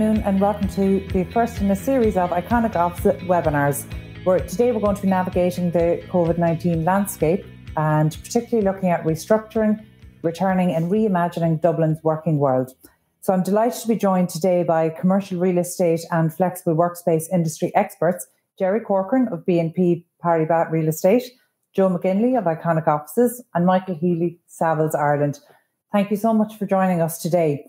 Afternoon and welcome to the first in a series of Iconic Office webinars. Where today we're going to be navigating the COVID 19 landscape and particularly looking at restructuring, returning, and reimagining Dublin's working world. So I'm delighted to be joined today by commercial real estate and flexible workspace industry experts Jerry Corcoran of BNP Paribas Real Estate, Joe McGinley of Iconic Offices, and Michael Healy, Savills Ireland. Thank you so much for joining us today.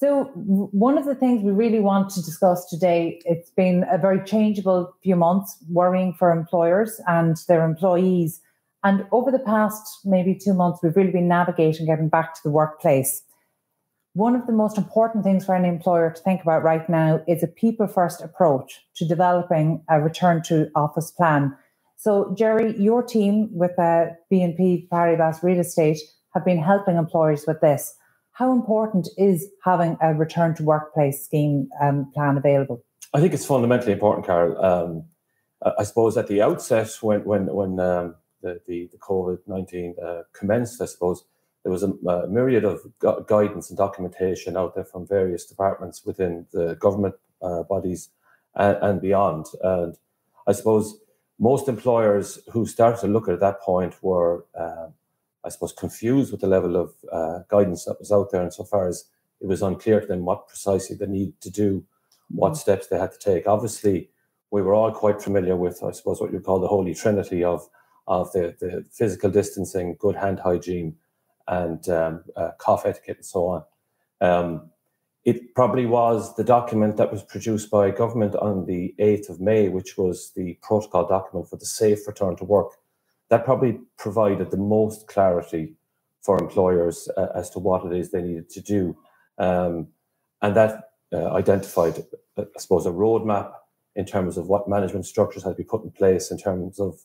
So one of the things we really want to discuss today, it's been a very changeable few months, worrying for employers and their employees. And over the past maybe two months, we've really been navigating getting back to the workplace. One of the most important things for any employer to think about right now is a people first approach to developing a return to office plan. So, Jerry, your team with uh, BNP Paribas Real Estate have been helping employers with this how important is having a return to workplace scheme um, plan available? I think it's fundamentally important, Carol. Um, I suppose at the outset, when when when um, the, the, the COVID nineteen uh, commenced, I suppose there was a, a myriad of gu- guidance and documentation out there from various departments within the government uh, bodies and, and, beyond. And I suppose most employers who started to look at that point were uh, I suppose, confused with the level of uh, guidance that was out there, insofar as it was unclear to them what precisely they needed to do, what mm-hmm. steps they had to take. Obviously, we were all quite familiar with, I suppose, what you call the holy trinity of of the, the physical distancing, good hand hygiene, and um, uh, cough etiquette, and so on. Um, it probably was the document that was produced by government on the 8th of May, which was the protocol document for the safe return to work that probably provided the most clarity for employers uh, as to what it is they needed to do. Um, and that uh, identified, uh, I suppose, a roadmap in terms of what management structures had to be put in place in terms of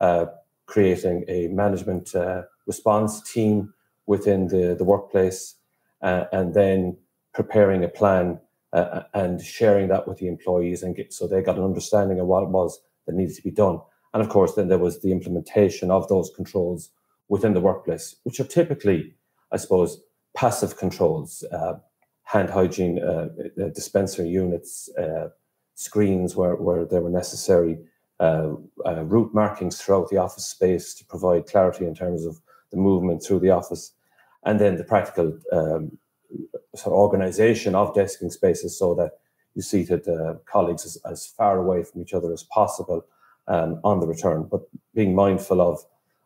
uh, creating a management uh, response team within the, the workplace uh, and then preparing a plan and sharing that with the employees and get, so they got an understanding of what it was that needed to be done. And of course, then there was the implementation of those controls within the workplace, which are typically, I suppose, passive controls, uh, hand hygiene, uh, uh dispenser units, uh, screens where, where were necessary, uh, uh, route markings throughout the office space to provide clarity in terms of the movement through the office, and then the practical um, sort of organization of desking spaces so that you seated colleagues as, as far away from each other as possible um, on the return, but being mindful of,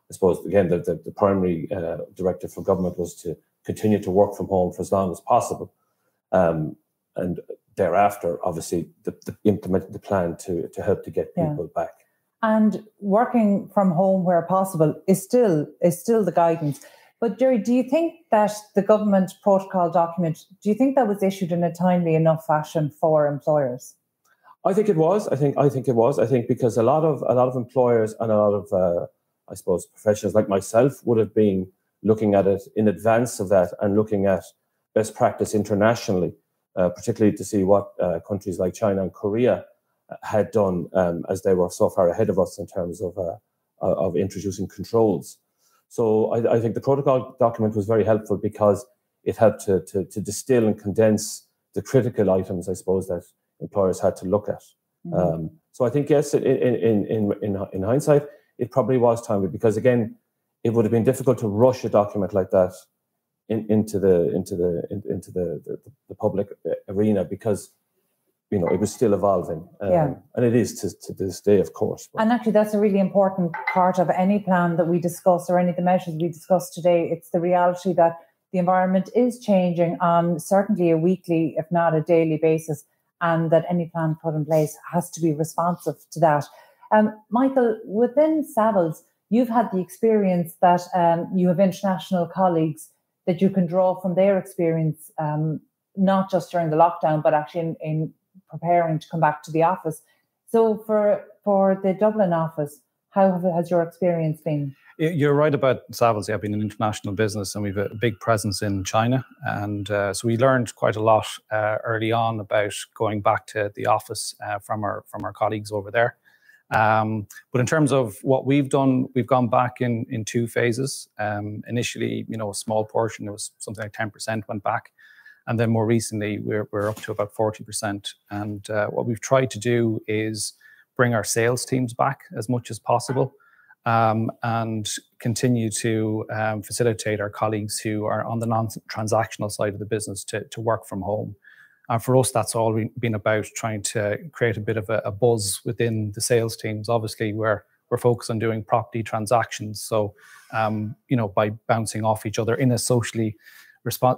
I suppose, again, the, the, the primary uh, directive from government was to continue to work from home for as long as possible. Um, and thereafter, obviously, the, the implemented the plan to, to help to get people yeah. back. And working from home where possible is still is still the guidance. But Jerry, do you think that the government protocol document, do you think that was issued in a timely enough fashion for employers? I think it was. I think I think it was. I think because a lot of a lot of employers and a lot of uh, I suppose professionals like myself would have been looking at it in advance of that and looking at best practice internationally, uh, particularly to see what uh, countries like China and Korea uh, had done um, as they were so far ahead of us in terms of uh, of introducing controls. So I, I, think the protocol document was very helpful because it helped to, to, to distill and condense the critical items, I suppose, that employers had to look at. Mm-hmm. Um, so I think yes, in, in in in in hindsight, it probably was timely because again, it would have been difficult to rush a document like that in, into the into the in, into the, the, the public arena because you know it was still evolving um, yeah. and it is to, to this day of course but. and actually that's a really important part of any plan that we discuss or any of the measures we discuss today it's the reality that the environment is changing on certainly a weekly if not a daily basis and that any plan put in place has to be responsive to that. Um, Michael, within Savills, you've had the experience that um, you have international colleagues that you can draw from their experience, um, not just during the lockdown, but actually in, in, preparing to come back to the office. So for for the Dublin office, how has your experience been? You're right about Savills. I've been an international business, and we've a big presence in China, and uh, so we learned quite a lot uh, early on about going back to the office uh, from our from our colleagues over there. Um, but in terms of what we've done, we've gone back in in two phases. Um, initially, you know, a small portion, it was something like ten percent went back, And then more recently, we're, we're up to about 40%. And uh, what we've tried to do is bring our sales teams back as much as possible um, and continue to um, facilitate our colleagues who are on the non-transactional side of the business to, to work from home. And for us, that's all been about trying to create a bit of a, a buzz within the sales teams. Obviously, we're we're focused on doing property transactions, so um, you know by bouncing off each other in a socially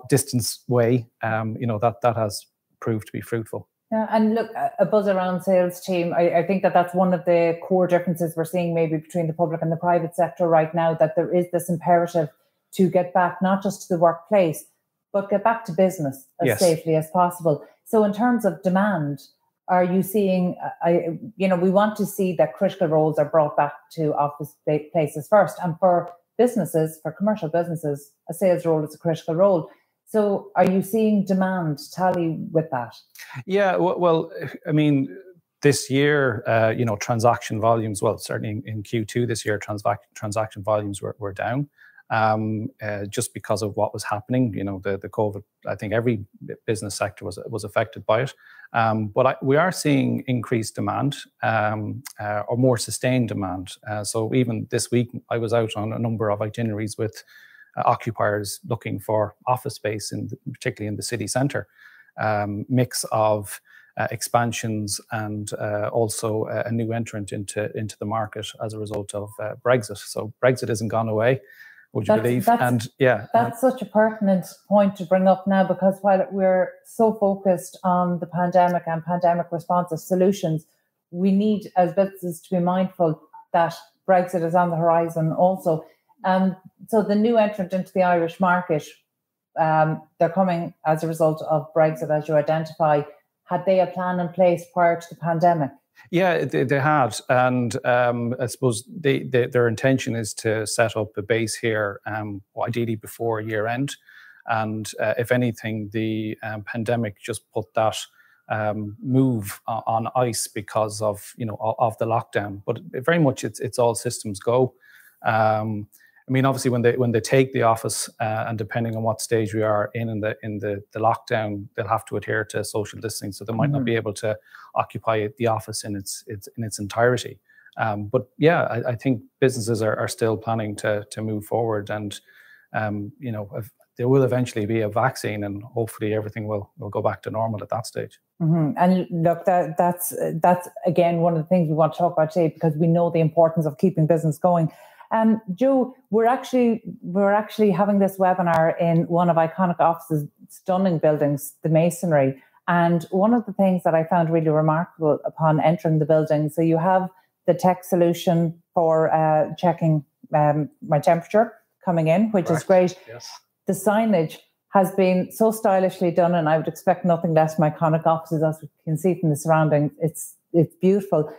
distance way, um, you know that that has proved to be fruitful. Yeah, and look, a buzz around sales team. I, I, think that that's one of the core differences we're seeing maybe between the public and the private sector right now. That there is this imperative to get back not just to the workplace, but get back to business as yes. safely as possible. So, in terms of demand, are you seeing? Uh, I, you know, we want to see that critical roles are brought back to office places first, and for businesses, for commercial businesses, a sales role is a critical role. So, are you seeing demand tally with that? Yeah, well, I mean, this year, uh, you know, transaction volumes, well, certainly in Q2 this year, transaction volumes were, were down um, uh, just because of what was happening. You know, the, the COVID, I think every business sector was, was affected by it. Um, but I, we are seeing increased demand um, uh, or more sustained demand. Uh, so even this week, I was out on a number of itineraries with uh, occupiers looking for office space, in the, particularly in the city centre. Um, mix of uh, expansions and uh, also a, a new entrant into into the market as a result of uh, Brexit. So Brexit isn't gone away. Would you that's, believe? That's, and yeah, that's such a pertinent point to bring up now because while we're so focused on the pandemic and pandemic responses solutions, we need as businesses to be mindful that Brexit is on the horizon also. Um, so the new entrant into the Irish market, um, they're coming as a result of Brexit, as you identify. Had they a plan in place prior to the pandemic? Yeah, they, they had, and um, I suppose they, they, their intention is to set up a base here, um, ideally before year end. And uh, if anything, the um, pandemic just put that um, move on ice because of you know of the lockdown. But very much, it's it's all systems go. Um, I mean, obviously, when they when they take the office, uh, and depending on what stage we are in in the in the, the lockdown, they'll have to adhere to social distancing, so they might mm-hmm. not be able to occupy the office in its its in its entirety. Um, but yeah, I, I, think businesses are, are still planning to to move forward, and um, you know, if, there will eventually be a vaccine, and hopefully everything will will go back to normal at that stage. Mm-hmm. And look, that that's that's again one of the things we want to talk about today because we know the importance of keeping business going. Um, Joe, we're actually we're actually having this webinar in one of iconic offices, stunning buildings, the masonry. And one of the things that I found really remarkable upon entering the building, so you have the tech solution for uh, checking um, my temperature coming in, which Correct. is great. Yes. The signage has been so stylishly done, and I would expect nothing less from iconic offices, as we can see from the surroundings. It's it's beautiful.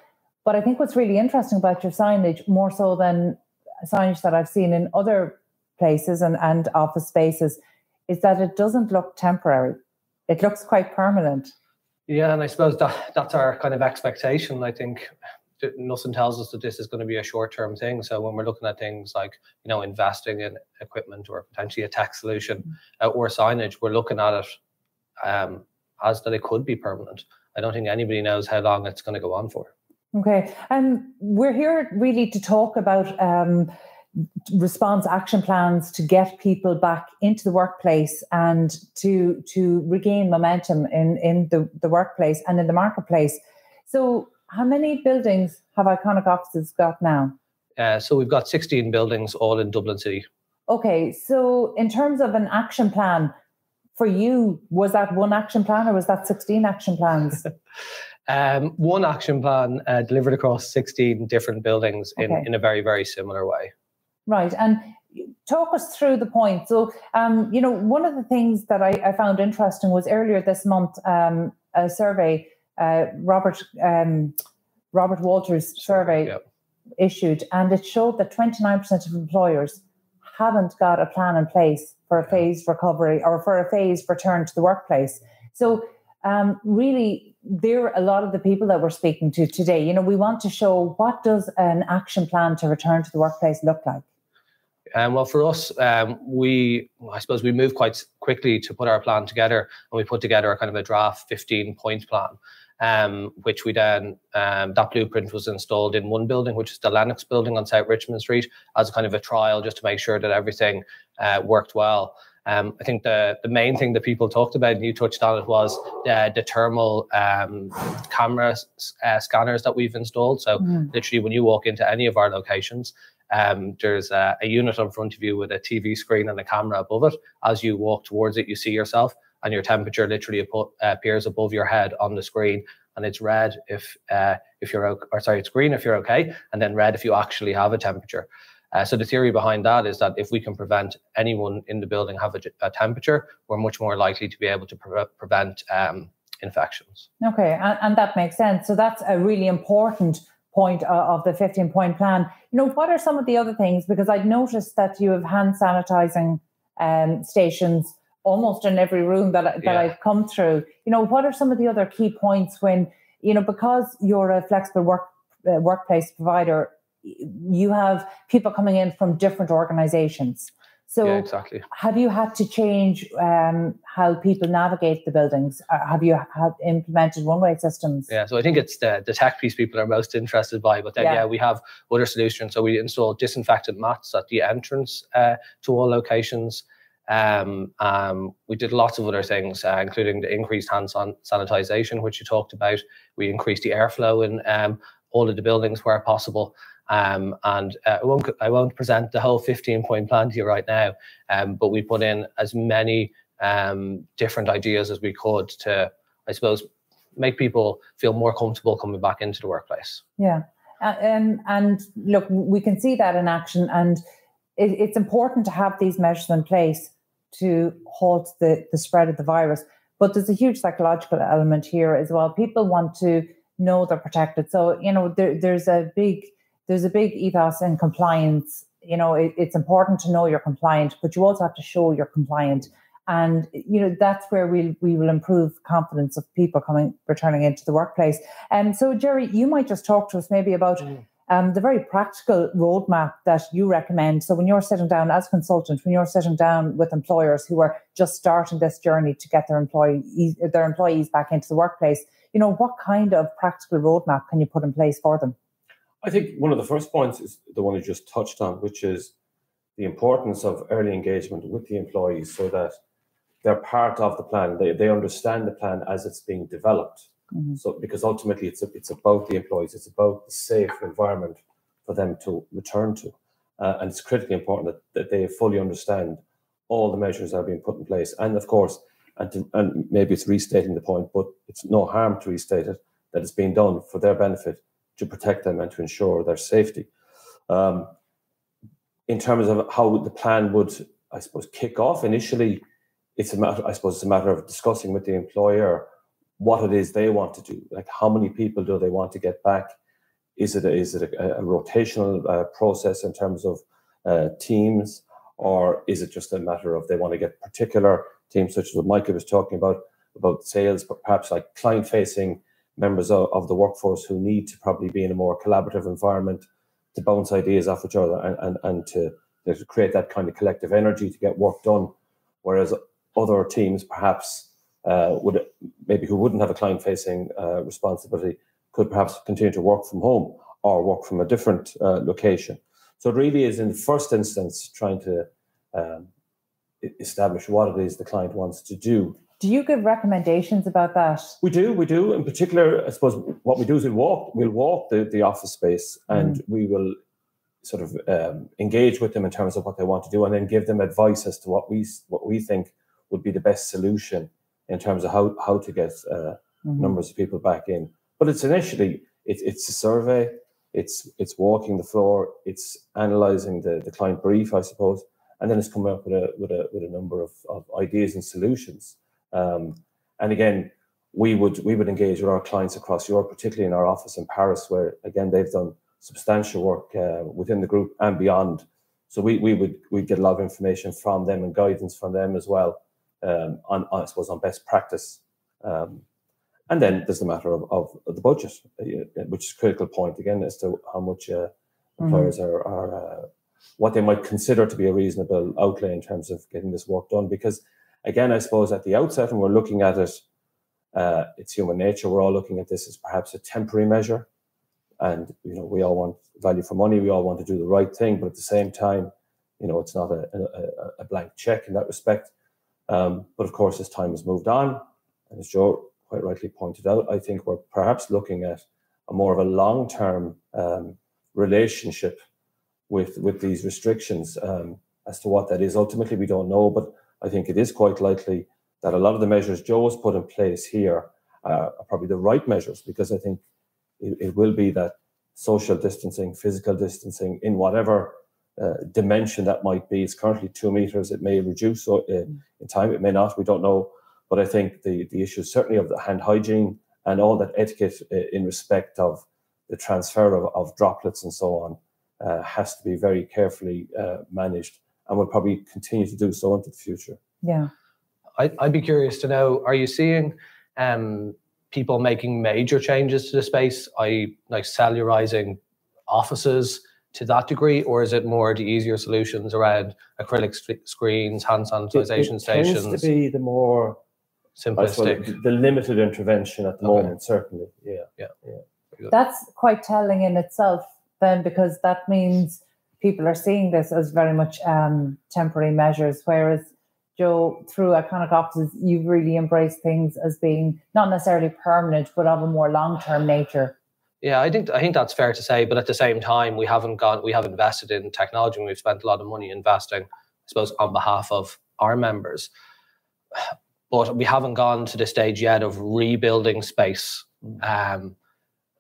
But I think what's really interesting about your signage, more so than signage that I've seen in other places and, and office spaces is that it doesn't look temporary. It looks quite permanent. Yeah, and I suppose that that's our kind of expectation. I think nothing tells us that this is going to be a short-term thing. So when we're looking at things like you know investing in equipment or potentially a tech solution uh, or signage, we're looking at it um, as that it could be permanent. I don't think anybody knows how long it's going to go on for. Okay, and um, we're here really to talk about um, response action plans to get people back into the workplace and to to regain momentum in in the, the workplace and in the marketplace. So, how many buildings have iconic offices got now? Uh, so we've got 16 buildings all in Dublin City. Okay, so in terms of an action plan for you, was that one action plan or was that 16 action plans? Um, one action plan uh, delivered across 16 different buildings in, okay. in a very, very similar way. Right. And talk us through the point. So, um, you know, one of the things that I, I found interesting was earlier this month, um, a survey, uh, Robert um, Robert Walters survey yep. issued, and it showed that 29% of employers haven't got a plan in place for a phased recovery or for a phased return to the workplace. So, um, really, they're a lot of the people that we're speaking to today. You know, we want to show what does an action plan to return to the workplace look like. Um, well, for us, um, we I suppose we moved quite quickly to put our plan together, and we put together a kind of a draft 15 point plan, um, which we then um, that blueprint was installed in one building, which is the Lennox building on South Richmond Street, as a kind of a trial, just to make sure that everything uh, worked well. Um, I think the, the main thing that people talked about, and you touched on it, was the, the thermal um, camera uh, scanners that we've installed. So, mm. literally, when you walk into any of our locations, um, there's a, a, unit in front of you with a TV screen and a camera above it. As you walk towards it, you see yourself, and your temperature literally appears above your head on the screen. And it's red if uh, if you're or sorry, it's green if you're okay, and then red if you actually have a temperature. Uh, so the theory behind that is that if we can prevent anyone in the building have a, a temperature, we're much more likely to be able to pre- prevent um, infections. Okay, and, and, that makes sense. So that's a really important point of the 15 point plan. You know, what are some of the other things? Because I'd noticed that you have hand sanitizing um, stations almost in every room that, that yeah. I've come through. You know, what are some of the other key points when, you know, because you're a flexible work uh, workplace provider, you have people coming in from different organizations. So, yeah, exactly. have you had to change um, how people navigate the buildings? Uh, have you had implemented one-way systems? Yeah, so I think it's the, the tech piece people are most interested by. But then, yeah, yeah we have other solutions. So we install disinfectant mats at the entrance uh, to all locations. Um, um, we did lots of other things, uh, including the increased hand san- sanitization, which you talked about. We increased the airflow in um, all of the buildings where possible. Um, and uh, I won't I won't present the whole 15 point plan to you right now, um, but we put in as many um, different ideas as we could to, I suppose, make people feel more comfortable coming back into the workplace. Yeah, and and look, we can see that in action, and it, it's important to have these measures in place to halt the the spread of the virus. But there's a huge psychological element here as well. People want to know they're protected. So you know, there, there's a big there's a big ethos in compliance. You know, it, it's important to know you're compliant, but you also have to show you're compliant. And you know that's where we we will improve confidence of people coming returning into the workplace. And so, Jerry, you might just talk to us maybe about mm. um, the very practical roadmap that you recommend. So, when you're sitting down as a consultant, when you're sitting down with employers who are just starting this journey to get their employees their employees back into the workplace, you know, what kind of practical roadmap can you put in place for them? I think one of the first points is the one you just touched on, which is the importance of early engagement with the employees so that they're part of the plan. They, they understand the plan as it's being developed. Mm-hmm. So because ultimately it's a, it's about the employees, it's about the safe environment for them to return to. Uh, and it's critically important that, that they fully understand all the measures that are being put in place. And of course, and, to, and maybe it's restating the point, but it's no harm to restate it, that it's being done for their benefit to protect them and to ensure their safety. Um, in terms of how the plan would, I suppose, kick off initially, it's a matter. I suppose it's a matter of discussing with the employer what it is they want to do. Like, how many people do they want to get back? Is it a, is it a, a rotational uh, process in terms of uh, teams, or is it just a matter of they want to get particular teams, such as what Michael was talking about, about sales, but perhaps like client facing members of, of, the workforce who need to probably be in a more collaborative environment to bounce ideas off each other and, and, and to, to create that kind of collective energy to get work done. Whereas other teams perhaps uh, would maybe who wouldn't have a client facing uh, responsibility could perhaps continue to work from home or work from a different uh, location. So it really is in the first instance trying to um, establish what it is the client wants to do do you give recommendations about that? We do, we do. In particular, I suppose what we do is we walk, we'll walk the, the office space and mm. we will sort of um, engage with them in terms of what they want to do and then give them advice as to what we what we think would be the best solution in terms of how, how to get uh, mm-hmm. numbers of people back in. But it's initially it's it's a survey, it's it's walking the floor, it's analysing the, the client brief, I suppose, and then it's coming up with a with a with a number of, of ideas and solutions. Um, and again, we would we would engage with our clients across Europe, particularly in our office in Paris, where again they've done substantial work uh, within the group and beyond. So we we would we get a lot of information from them and guidance from them as well um, on, on I suppose on best practice. Um, and then there's the matter of, of the budget, uh, which is a critical point again as to how much uh, employers mm-hmm. are, are uh, what they might consider to be a reasonable outlay in terms of getting this work done. Because again, I suppose at the outset, when we're looking at it, uh, it's human nature. We're all looking at this as perhaps a temporary measure, and you know we all want value for money. We all want to do the right thing, but at the same time, you know it's not a, a, a blank check in that respect. Um, but of course, as time has moved on, and as Joe quite rightly pointed out, I think we're perhaps looking at a more of a long-term um, relationship with with these restrictions. Um, as to what that is, ultimately we don't know, but I think it is quite likely that a lot of the measures Joe has put in place here uh, are probably the right measures because I think it, it, will be that social distancing, physical distancing, in whatever uh, dimension that might be. It's currently two meters. It may reduce uh, in time. It may not. We don't know. But I think the the issue certainly of the hand hygiene and all that etiquette uh, in respect of the transfer of, of droplets and so on uh, has to be very carefully managed and will probably continue to do so into the future. Yeah. I'd, I'd be curious to know are you seeing um, people making major changes to the space, i.e., like cellularizing offices to that degree, or is it more the easier solutions around acrylic screens, hand sanitization it, it stations? Tends to be the more simplistic, the limited intervention at the okay. moment. Certainly, yeah, yeah, yeah. That's quite telling in itself, then, because that means people are seeing this as very much um, temporary measures, whereas Joe, through iconic offices, you've really embraced things as being not necessarily permanent, but of a more long-term nature. Yeah, I think I think that's fair to say. But at the same time, we haven't gone, we have invested in technology, and we've spent a lot of money investing, I suppose, on behalf of our members. But we haven't gone to the stage yet of rebuilding space um,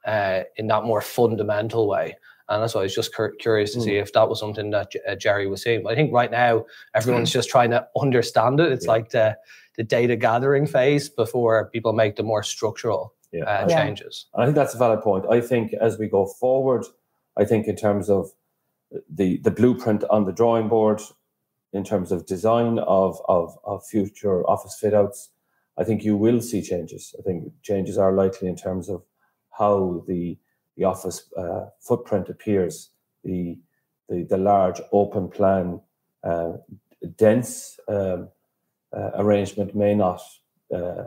uh, in that more fundamental way. And that's why I was just cur- curious to mm. see if that was something that J- uh, Jerry was saying. But I think right now everyone's mm. just trying to understand it. It's yeah. like the the data gathering phase before people make the more structural yeah. Uh, yeah. changes. I think that's a valid point. I think as we go forward, I think in terms of the the blueprint on the drawing board, in terms of design of of, of future office fit outs, I think you will see changes. I think changes are likely in terms of how the the office uh, footprint appears, the, the, the large open plan, uh, dense um, uh, arrangement may not uh,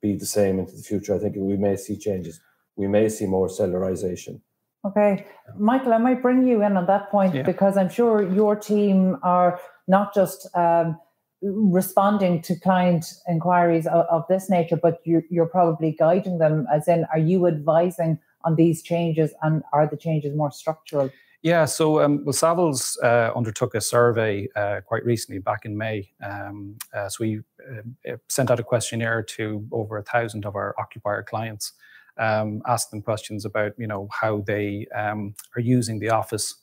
be the same into the future. I think we may see changes. We may see more cellularization. Okay, Michael, I might bring you in on that point yeah. because I'm sure your team are not just um, responding to client inquiries of, of this nature, but you're, you're, probably guiding them. As in, are you advising on these changes, and are the changes more structural? Yeah, so um, well, Savills uh, undertook a survey uh, quite recently, back in May. Um, uh, so we uh, sent out a questionnaire to over a thousand of our occupier clients, um, asked them questions about you know how they um, are using the office,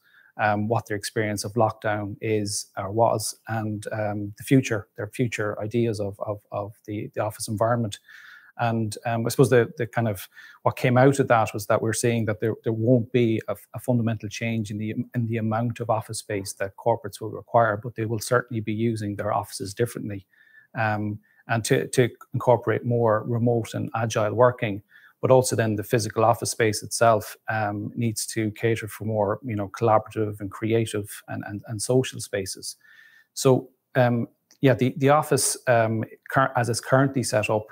um, what their experience of lockdown is or was, and um, the future, their future ideas of of, of the, the office environment. And um, I suppose the, the kind of what came out of that was that we're seeing that there, there won't be a, a, fundamental change in the in the amount of office space that corporates will require, but they will certainly be using their offices differently, um, and to to incorporate more remote and agile working. But also then the physical office space itself um, needs to cater for more you know collaborative and creative and and, and social spaces. So um, yeah, the the office um, as it's currently set up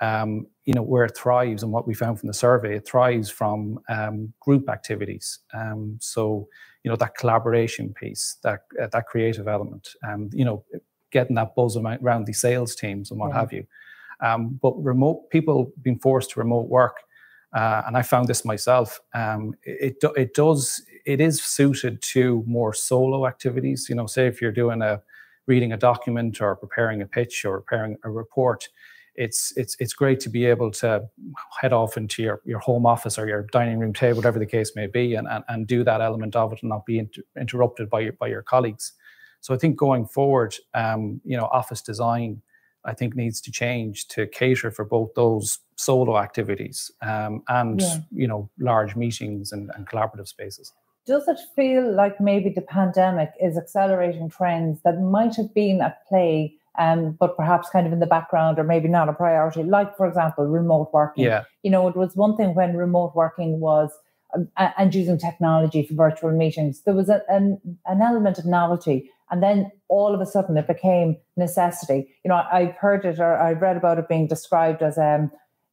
um, you know, where it thrives and what we found from the survey, it thrives from um, group activities. Um, so, you know, that collaboration piece, that uh, that creative element, um, you know, getting that buzz around the sales teams and what yeah. have you. Um, but remote people being forced to remote work, uh, and I found this myself. Um, it it does it is suited to more solo activities. You know, say if you're doing a reading a document or preparing a pitch or preparing a report it's it's it's great to be able to head off into your, your home office or your dining room table, whatever the case may be, and, and, and do that element of it and not be inter- interrupted by your by your colleagues. So I think going forward, um, you know, office design I think needs to change to cater for both those solo activities um, and yeah. you know large meetings and, and collaborative spaces. Does it feel like maybe the pandemic is accelerating trends that might have been at play um, but perhaps kind of in the background or maybe not a priority. Like, for example, remote working. Yeah. You know, it was one thing when remote working was and using technology for virtual meetings. There was a, an, an element of novelty. And then all of a sudden it became necessity. You know, I've heard it or I've read about it being described as um,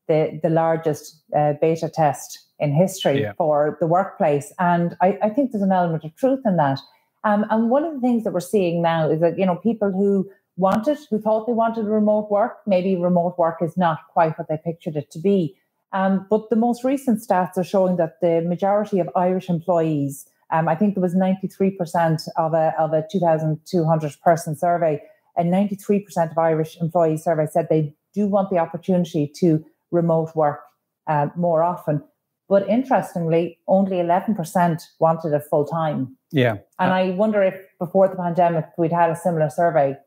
the, the largest uh, beta test in history yeah. for the workplace. And I, I, think there's an element of truth in that. Um, and one of the things that we're seeing now is that, you know, people who wanted, who thought they wanted remote work, maybe remote work is not quite what they pictured it to be. Um, but the most recent stats are showing that the majority of Irish employees, um, I think there was 93% of a, of a 2,200 person survey, and 93% of Irish employees surveyed said they do want the opportunity to remote work uh, more often. But interestingly, only 11% wanted it full time. Yeah. And I wonder if before the pandemic we'd had a similar survey,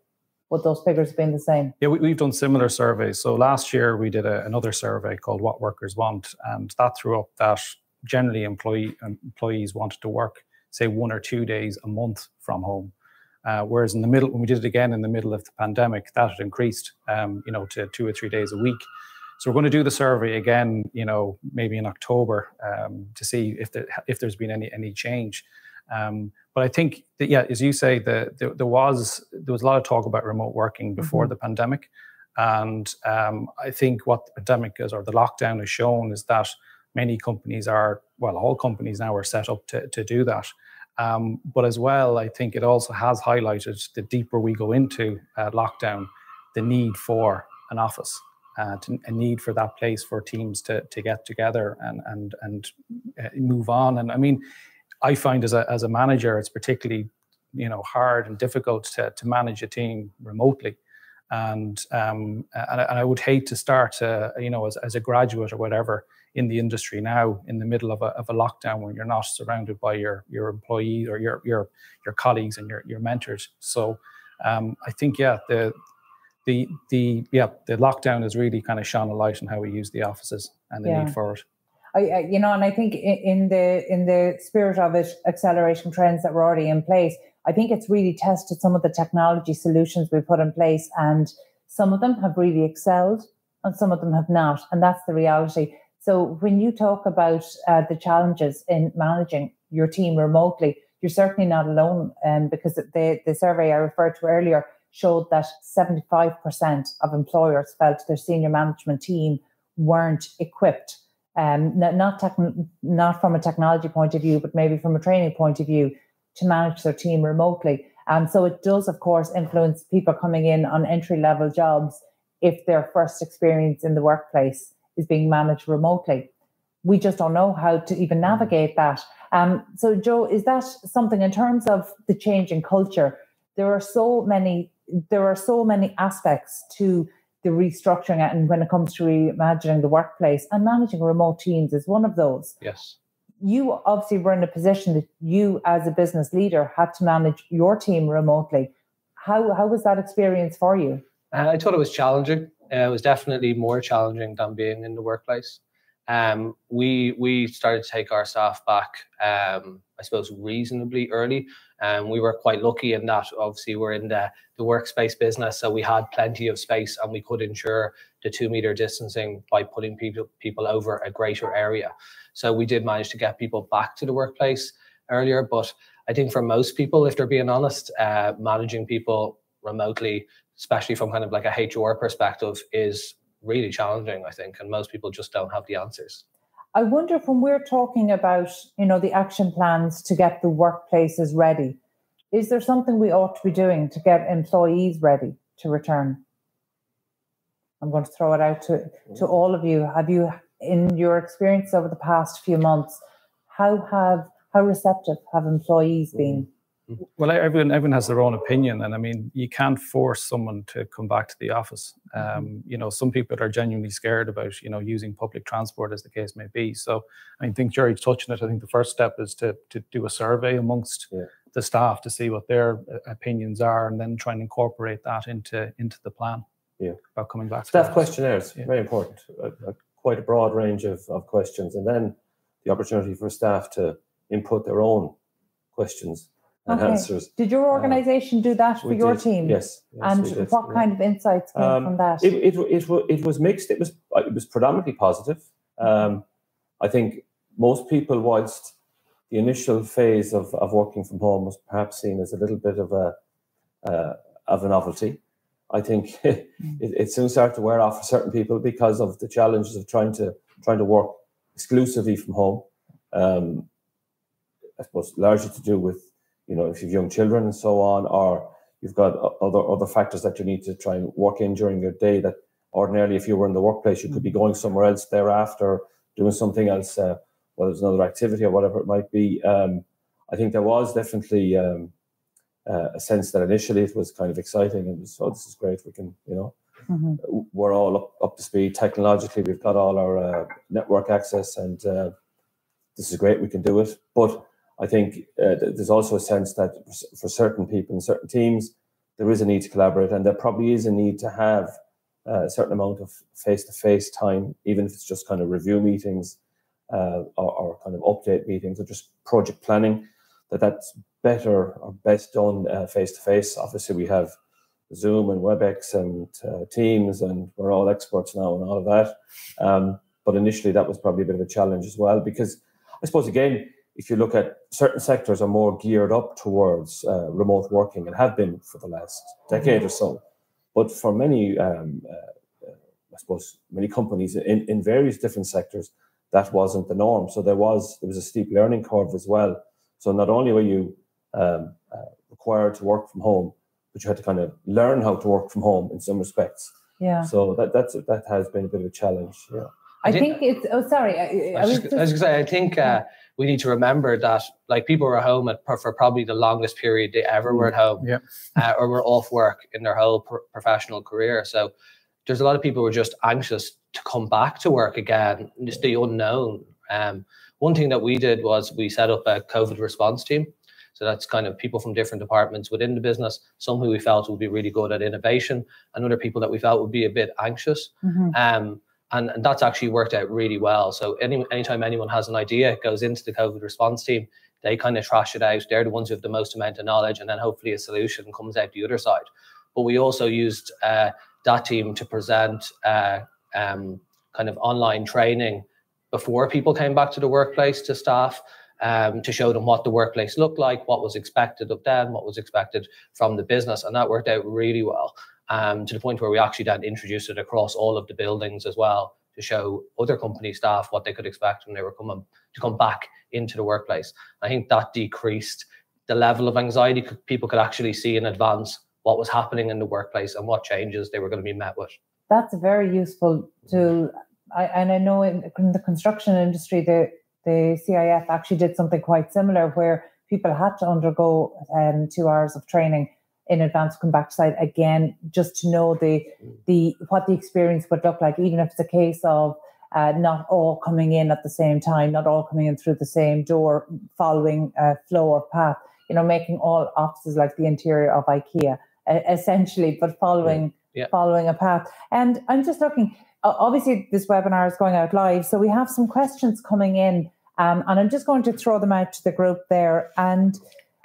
would those figures have been the same? Yeah, we, have done similar surveys. So last year we did a, another survey called What Workers Want, and that threw up that generally employee employees wanted to work, say, one or two days a month from home. Uh, whereas in the middle, when we did it again in the middle of the pandemic, that had increased, um, you know, to two or three days a week. So we're going to do the survey again, you know, maybe in October um, to see if there, if there's been any any change. Um, but I think that yeah, as you say, the, the, there was there was a lot of talk about remote working before mm-hmm. the pandemic, and um, I think what the pandemic is or the lockdown has shown is that many companies are well, all companies now are set up to to do that. Um, but as well, I think it also has highlighted the deeper we go into uh, lockdown, the need for an office uh, to, a need for that place for teams to to get together and and and uh, move on. And I mean, I find as a as a manager, it's particularly you know hard and difficult to to manage a team remotely. And um, and, and I would hate to start, uh, you know, as, as a graduate or whatever in the industry now, in the middle of a, of a lockdown, when you're not surrounded by your your employees or your your your colleagues and your your mentors. So um, I think yeah, the the the yeah the lockdown has really kind of shone a light on how we use the offices and the yeah. need for it. I, I, you know, and I think in the in the spirit of it, acceleration trends that were already in place, I think it's really tested some of the technology solutions we put in place, and some of them have really excelled, and some of them have not, and that's the reality. So when you talk about uh, the challenges in managing your team remotely, you're certainly not alone, um, because the the survey I referred to earlier showed that 75% of employers felt their senior management team weren't equipped, um, not not, not from a technology point of view, but maybe from a training point of view, to manage their team remotely. And so it does, of course, influence people coming in on entry level jobs if their first experience in the workplace is being managed remotely. We just don't know how to even mm. navigate that. Um, so, Joe, is that something in terms of the change in culture? There are so many there are so many aspects to the restructuring and when it comes to reimagining the workplace and managing remote teams is one of those. Yes. You obviously were in a position that you as a business leader had to manage your team remotely. How how was that experience for you? Uh, I thought it was challenging. Uh, it was definitely more challenging than being in the workplace. Um, we we started to take our staff back, um, I suppose, reasonably early. And um, we were quite lucky in that obviously we're in the, the workspace business, so we had plenty of space and we could ensure the two meter distancing by putting people people over a greater area. So we did manage to get people back to the workplace earlier. But I think for most people, if they're being honest, uh, managing people remotely, especially from kind of like a HR perspective, is really challenging, I think. And most people just don't have the answers. I wonder if when we're talking about, you know, the action plans to get the workplaces ready, is there something we ought to be doing to get employees ready to return? I'm going to throw it out to, to all of you. Have you, in your experience over the past few months, how have how receptive have employees been? Well, everyone everyone has their own opinion, and I mean, you can't force someone to come back to the office. Mm-hmm. Um, you know, some people are genuinely scared about you know using public transport, as the case may be. So, I think Jerry touching it. I think the first step is to to do a survey amongst yeah. the staff to see what their uh, opinions are, and then try and incorporate that into into the plan. Yeah, about coming back. Staff questionnaires yeah. very important. A, a, quite a broad range of, of questions, and then the opportunity for staff to input their own questions okay. answers. Did your organisation uh, do that for your did. team? Yes. yes and what yeah. kind of insights came um, from that? It, it, it, it, was mixed. It was it was predominantly positive. Um, I think most people, whilst the initial phase of, of working from home was perhaps seen as a little bit of a uh, of a novelty. I think it, it, soon started to wear off for certain people because of the challenges of trying to trying to work exclusively from home. Um, I suppose largely to do with you know if you've young children and so on, or you've got other other factors that you need to try and work in during your day that ordinarily if you were in the workplace you could be going somewhere else thereafter doing something else uh, whether it's another activity or whatever it might be um, i think there was definitely um, uh, a sense that initially it was kind of exciting and was, oh this is great we can you know mm-hmm. we're all up, up to speed technologically we've got all our uh, network access and uh, this is great we can do it but I think uh, there's also a sense that for certain people in certain teams, there is a need to collaborate, and there probably is a need to have uh, a certain amount of face-to-face time, even if it's just kind of review meetings uh, or, or, kind of update meetings or just project planning. That that's better or best done face to face. Obviously, we have Zoom and WebEx and uh, Teams, and we're all experts now and all of that. Um, but initially, that was probably a bit of a challenge as well because I suppose again if you look at certain sectors are more geared up towards uh, remote working and have been for the last decade or so. But for many, um, uh, I suppose, many companies in, in various different sectors, that wasn't the norm. So there was there was a steep learning curve as well. So not only were you um, uh, required to work from home, but you had to kind of learn how to work from home in some respects. Yeah. So that that's that has been a bit of a challenge. Yeah. I, I think, think, it's. Oh, sorry. I, I, was, just, I was, just, say. I think uh, we need to remember that like people were home at, for probably the longest period they ever were at home, yeah. uh, or were off work in their whole professional career. So there's a lot of people who are just anxious to come back to work again. Just the unknown. Um, one thing that we did was we set up a COVID response team. So that's kind of people from different departments within the business, some who we felt would be really good at innovation, and other people that we felt would be a bit anxious. Mm-hmm. Um, and, and that's actually worked out really well. So any anytime anyone has an idea, it goes into the COVID response team, they kind of trash it out. They're the ones who have the most amount of knowledge, and then hopefully a solution comes out the other side. But we also used uh, that team to present uh, um, kind of online training before people came back to the workplace to staff. Um, to show them what the workplace looked like, what was expected of them, what was expected from the business, and that worked out really well um, to the point where we actually then introduced it across all of the buildings as well to show other company staff what they could expect when they were coming to come back into the workplace. I think that decreased the level of anxiety people could actually see in advance what was happening in the workplace and what changes they were going to be met with. That's very useful to, I, and I know in, in the construction industry, the, the CIF actually did something quite similar where people had to undergo um, two hours of training in advance to come back to site again, just to know the the what the experience would look like, even if it's a case of uh, not all coming in at the same time, not all coming in through the same door, following a flow of path. You know, making all offices like the interior of IKEA, uh, essentially, but following yeah. Yeah. following a path. And I'm just looking. Obviously, this webinar is going out live, so we have some questions coming in, um, and I'm just going to throw them out to the group there. And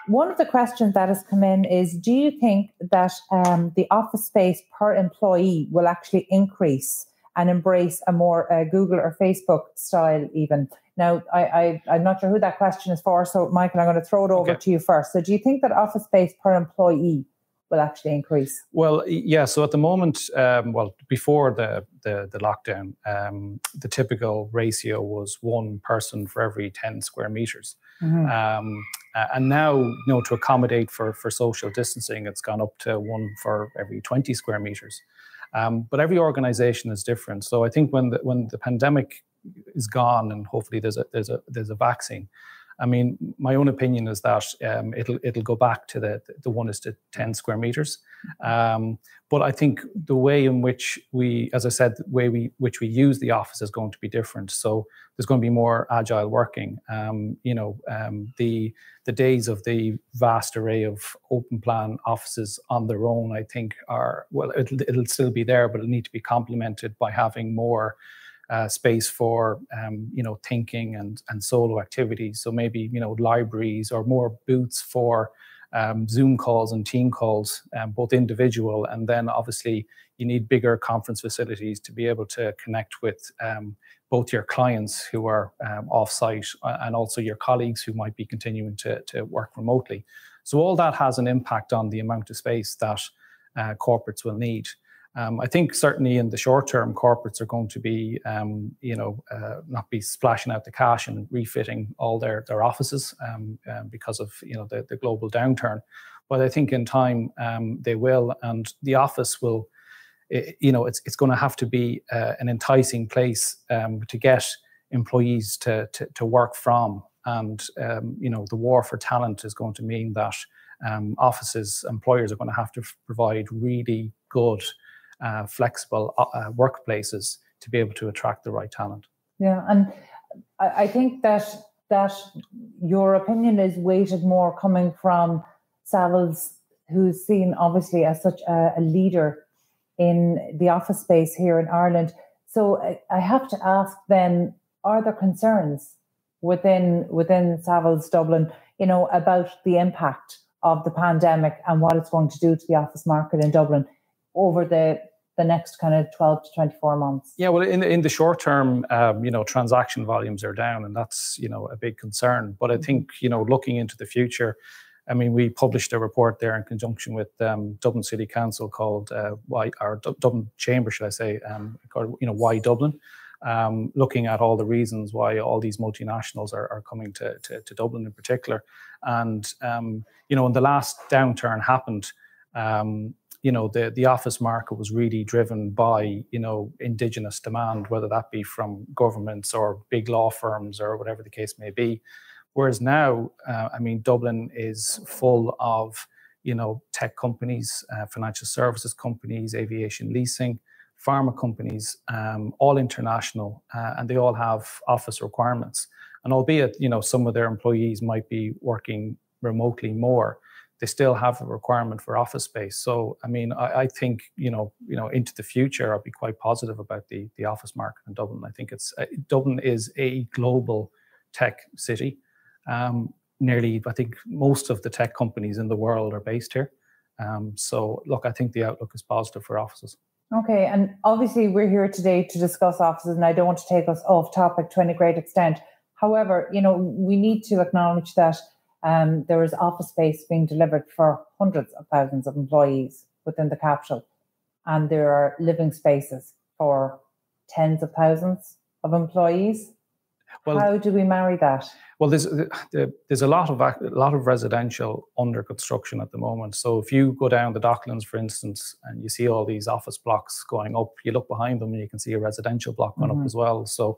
one of the questions that has come in is Do you think that um, the office space per employee will actually increase and embrace a more uh, Google or Facebook style, even? Now, I, I, am not sure who that question is for. So, Michael, I'm going to throw it over okay. to you first. So, do you think that office space per employee will actually increase? Well, yeah. So at the moment, um, well, before the the, the lockdown, um, the typical ratio was one person for every ten square meters, mm-hmm. um, and now, you know, to accommodate for for social distancing, it's gone up to one for every twenty square meters. Um, but every organization is different. So I think when the when the pandemic is gone, and hopefully there's a there's a there's a vaccine. I mean, my own opinion is that um, it'll it'll go back to the the one is to ten square meters. Um, but I think the way in which we, as I said, the way we which we use the office is going to be different. So there's going to be more agile working. Um, you know, um, the the days of the vast array of open plan offices on their own, I think, are well, it'll it'll still be there, but it'll need to be complemented by having more uh, space for um, you know thinking and and solo activities. So maybe you know libraries or more booths for um, Zoom calls and team calls, um, both individual and then obviously you need bigger conference facilities to be able to connect with um, both your clients who are um, off-site uh, and also your colleagues who might be continuing to, to work remotely. So all that has an impact on the amount of space that uh, corporates will need. Um, I think certainly in the short term, corporates are going to be, um, you know, uh, not be splashing out the cash and refitting all their their offices um, um because of you know the, the global downturn. But I think in time um, they will, and the office will, it, you know, it's it's going to have to be uh, an enticing place um, to get employees to, to, to work from, and you know, the war for talent is going to mean that offices, employers are going to have to provide really good uh, flexible uh, uh, workplaces to be able to attract the right talent. Yeah, and I think that that your opinion is weighted more coming from Savills, who's seen obviously as such a, a leader in the office space here in Ireland. So I, I have to ask then, are there concerns within within Savills Dublin, you know, about the impact of the pandemic and what it's going to do to the office market in Dublin? Over the the next kind of 12 to 24 months? Yeah, well, in, in the short term, um, you know, transaction volumes are down and that's, you know, a big concern. But I mm-hmm. think, you know, looking into the future, I mean, we published a report there in conjunction with um, Dublin City Council called uh, Why, or D- Dublin Chamber, should I say, um, called, you know, Why Dublin, um, looking at all the reasons why all these multinationals are, are coming to, to, to, Dublin in particular. And, um, you know, when the last downturn happened, um, you know the the office market was really driven by you know indigenous demand whether that be from governments or big law firms or whatever the case may be. Whereas now uh, i mean dublin is full of you know tech companies uh, financial services companies aviation leasing pharma companies um, all international uh, and they all have office requirements. And albeit you know some of their employees might be working remotely more they still have a requirement for office space. So, I mean, I, I, think you know, you know, into the future, I'll be quite positive about the the office market in Dublin. I think it's uh, Dublin is a global tech city. Um, nearly, I think most of the tech companies in the world are based here. Um, so, look, I think the outlook is positive for offices. Okay, and obviously we're here today to discuss offices, and I don't want to take us off topic to any great extent. However, you know, we need to acknowledge that um, there is office space being delivered for hundreds of thousands of employees within the capital, and there are living spaces for tens of thousands of employees. Well, How do we marry that? Well, there's there's a lot of a lot of residential under construction at the moment. So if you go down the Docklands, for instance, and you see all these office blocks going up, you look behind them and you can see a residential block going mm-hmm. up as well. So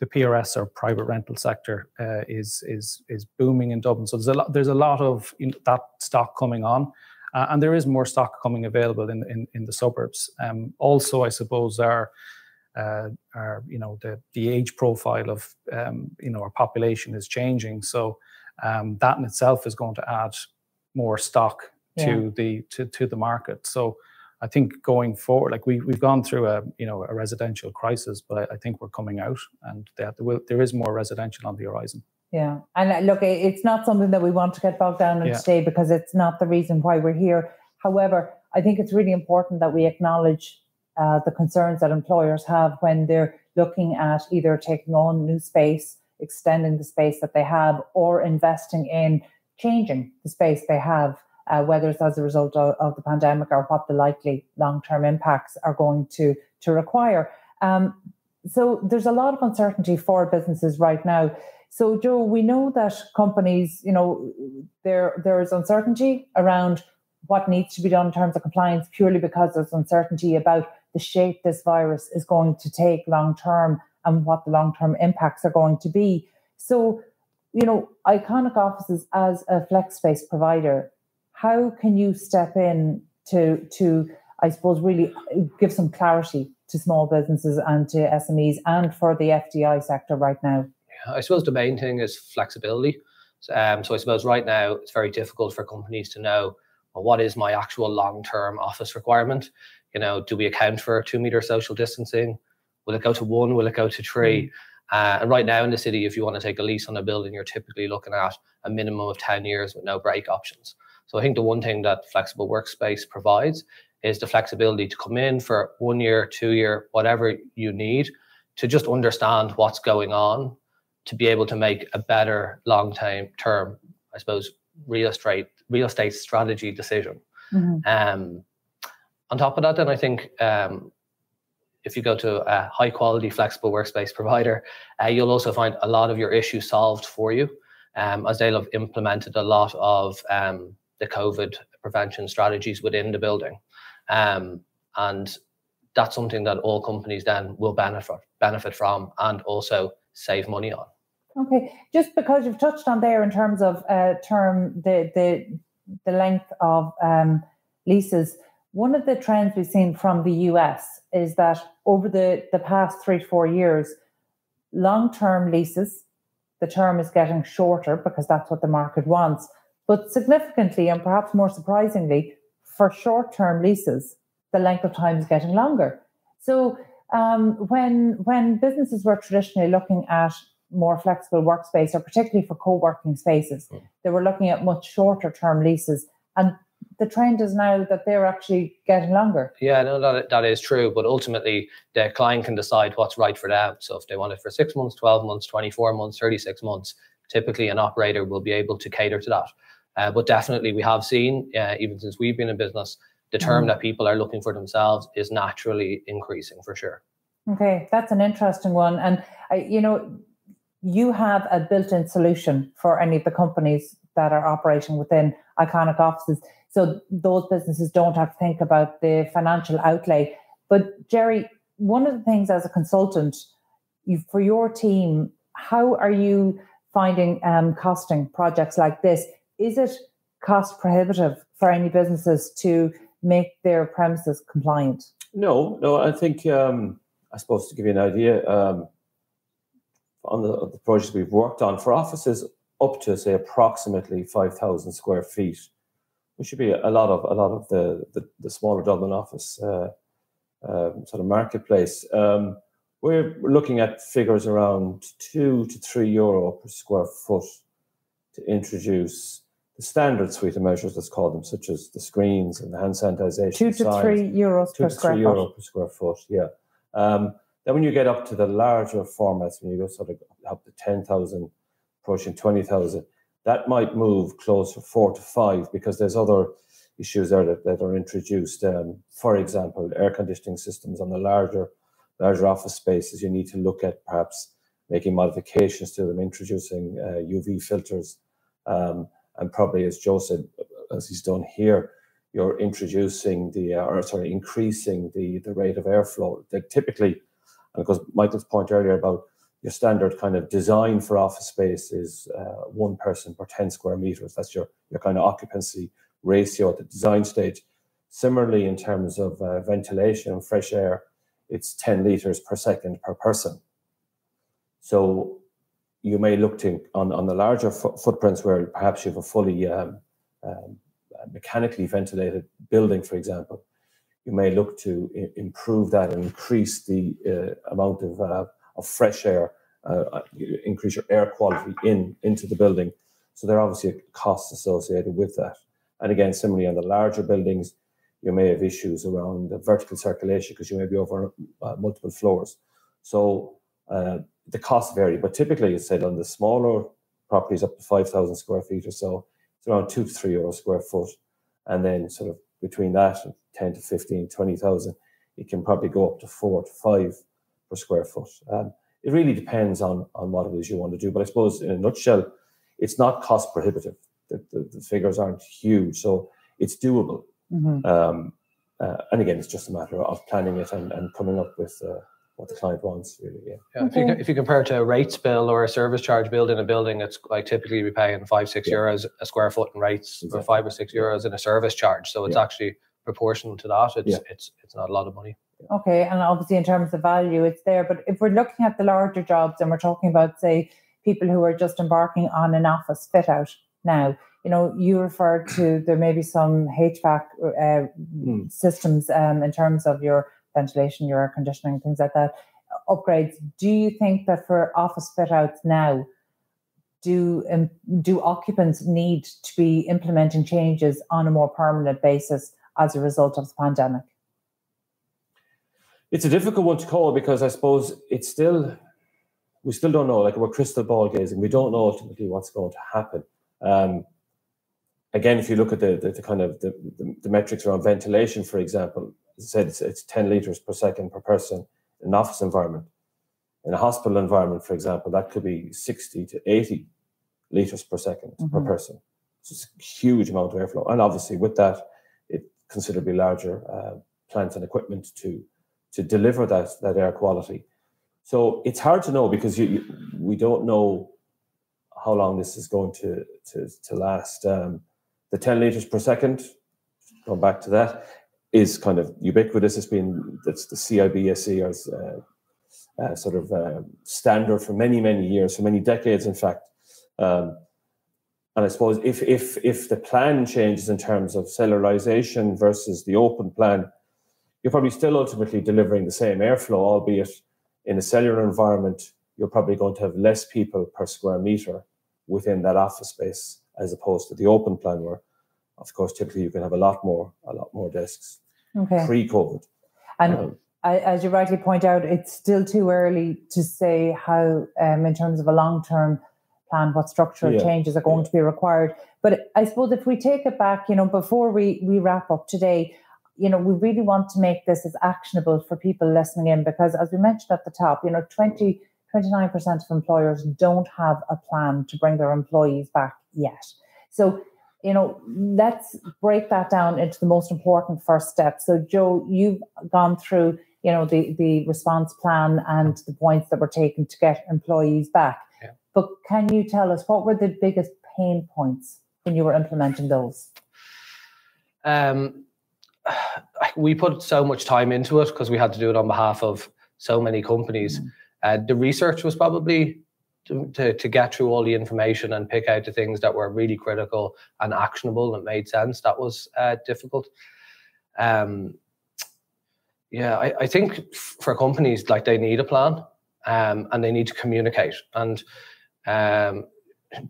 the PRS or private rental sector uh, is is is booming in Dublin. So there's a lot there's a lot of you know, that stock coming on, uh, and there is more stock coming available in in, in the suburbs. Um, also, I suppose our uh, our you know the the age profile of um, you know our population is changing. So um, that in itself is going to add more stock yeah. to the to to the market. So I think going forward, like we we've gone through a you know a residential crisis, but I, I think we're coming out, and that there, will, there is more residential on the horizon. Yeah, and uh, look, it's not something that we want to get bogged down in yeah. today because it's not the reason why we're here. However, I think it's really important that we acknowledge uh, the concerns that employers have when they're looking at either taking on new space, extending the space that they have, or investing in changing the space they have uh, whether it's as a result of, of, the pandemic or what the likely long-term impacts are going to to require. Um, so there's a lot of uncertainty for businesses right now. So Joe, we know that companies, you know, there there is uncertainty around what needs to be done in terms of compliance purely because there's uncertainty about the shape this virus is going to take long term and what the long term impacts are going to be. So, you know, iconic offices as a flex space provider how can you step in to to I suppose really give some clarity to small businesses and to SMEs and for the FDI sector right now? Yeah, I suppose the main thing is flexibility. Um, so I suppose right now it's very difficult for companies to know well, what is my actual long-term office requirement. You know, do we account for two meter social distancing? Will it go to one? Will it go to three? Mm. Uh, and right now in the city, if you want to take a lease on a building, you're typically looking at a minimum of 10 years with no break options. So I think the one thing that flexible workspace provides is the flexibility to come in for one year, two year, whatever you need to just understand what's going on to be able to make a better long term, I suppose, real estate real estate strategy decision. Mm-hmm. Um, on top of that, then I think um, if you go to a high quality flexible workspace provider, uh, you'll also find a lot of your issues solved for you, um, as they'll have implemented a lot of um, the COVID prevention strategies within the building, um, and that's something that all companies then will benefit benefit from and also save money on. Okay, just because you've touched on there in terms of uh, term the the the length of um, leases, one of the trends we've seen from the US is that over the the past three to four years, long term leases, the term is getting shorter because that's what the market wants. But significantly, and perhaps more surprisingly, for short term leases, the length of time is getting longer. So um, when when businesses were traditionally looking at more flexible workspace, or particularly for co-working spaces, mm. they were looking at much shorter term leases, and the trend is now that they're actually getting longer. Yeah, no, that that is true. But ultimately, the client can decide what's right for them. So if they want it for six months, twelve months, twenty-four months, thirty-six months, typically an operator will be able to cater to that. Uh, but definitely, we have seen, uh, even since we've been in business, the term mm. that people are looking for themselves is naturally increasing for sure. Okay, that's an interesting one. And, uh, you know, you have a built in solution for any of the companies that are operating within iconic offices. So those businesses don't have to think about the financial outlay. But, Jerry, one of the things as a consultant, you, for your team, how are you finding um, costing projects like this? Is it cost prohibitive for any businesses to make their premises compliant? No, no. I think um, I suppose to give you an idea um, on the, the projects we've worked on for offices up to say approximately five thousand square feet, which should be a lot of a lot of the the, the smaller Dublin office uh, uh, sort of marketplace. Um, we're looking at figures around two to three euro per square foot to introduce the standard suite of measures, let's call them, such as the screens and the hand sanitization. Two to signs, three euros two per to square three foot. euro per square foot, yeah. Um, then when you get up to the larger formats, when you go sort of up to 10,000, approaching 20,000, that might move closer four to five because there's other issues there that, that are introduced. Um, for example, air conditioning systems on the larger larger office spaces, you need to look at perhaps making modifications to them, introducing uh, UV filters. Um, and probably as Joe said, as he's done here, you're introducing the uh, or sorry, increasing the the rate of airflow. That typically, and because Michael's point earlier about your standard kind of design for office space is uh, one person per 10 square meters. That's your your kind of occupancy ratio at the design stage. Similarly, in terms of uh, ventilation and fresh air, it's 10 liters per second per person. So you may look to on, on the larger footprints where perhaps you have a fully um, um, mechanically ventilated building, for example, you may look to improve that and increase the uh, amount of, uh, of fresh air, uh, uh increase your air quality in into the building. So there are obviously costs associated with that. And again, similarly on the larger buildings, you may have issues around vertical circulation because you may be over uh, multiple floors. So uh, the costs vary, but typically, it's said on the smaller properties up to 5,000 square feet or so, it's around two to three euro square foot. And then, sort of between that and 10 to 15, 20,000, it can probably go up to four to five per square foot. Um, it really depends on, on what it is you want to do. But I suppose, in a nutshell, it's not cost prohibitive. The, the, the figures aren't huge, so it's doable. Mm-hmm. Um, uh, and again, it's just a matter of planning it and, and coming up with uh, what the client wants, really. Yeah. yeah if, you, if you compare it to a rates bill or a service charge bill in a building, it's like typically we pay in five, six yeah. euros a square foot in rates exactly. or five or six euros in a service charge. So it's yeah. actually proportional to that. It's, it's, it's not a lot of money. Okay. And obviously, in terms of value, it's there. But if we're looking at the larger jobs and we're talking about, say, people who are just embarking on an office fit out now, you know, you referred to there may be some HVAC uh, mm. systems um, in terms of your ventilation, your air conditioning, things like that, upgrades. Do you think that for office fit outs now, do um, do occupants need to be implementing changes on a more permanent basis, as a result of the pandemic? It's a difficult one to call because I suppose it's still we still don't know. Like we're crystal ball gazing. We don't know ultimately what's going to happen. Um, again, if you look at the, the, the kind of the, the, the, metrics around ventilation, for example, said, it's, it's 10 liters per second per person in an office environment. In a hospital environment, for example, that could be 60 to 80 liters per 2nd mm-hmm. per person. So It's a huge amount of airflow. And obviously, with that, it considerably larger uh, plants and equipment to to deliver that that air quality. So it's hard to know because you, you, we don't know how long this is going to to, to last. Um, the 10 liters per second, going back to that, is kind of ubiquitous. It's been that's the CIBSE as uh, uh, sort of uh, standard for many many years, for many decades, in fact. Um, and I suppose if if if the plan changes in terms of cellularization versus the open plan, you're probably still ultimately delivering the same airflow, albeit in a cellular environment, you're probably going to have less people per square meter within that office space as opposed to the open plan where of course typically you can have a lot more a lot more desks okay. pre-covid and um, as you rightly point out it's still too early to say how um, in terms of a long-term plan what structural yeah. changes are going yeah. to be required but i suppose if we take it back you know before we we wrap up today you know, we really want to make this as actionable for people listening in because, as we mentioned at the top, you know, 20, 29% of employers don't have a plan to bring their employees back yet. So, you know, let's break that down into the most important first step. So, Joe, you've gone through, you know, the, the response plan and the points that were taken to get employees back. Yeah. But can you tell us what were the biggest pain points when you were implementing those? Um, we put so much time into it because we had to do it on behalf of so many companies. Mm. Uh, the research was probably to, to, get through all the information and pick out the things that were really critical and actionable and made sense. That was uh, difficult. Um, yeah, I, I, think for companies, like they need a plan um, and they need to communicate. And um,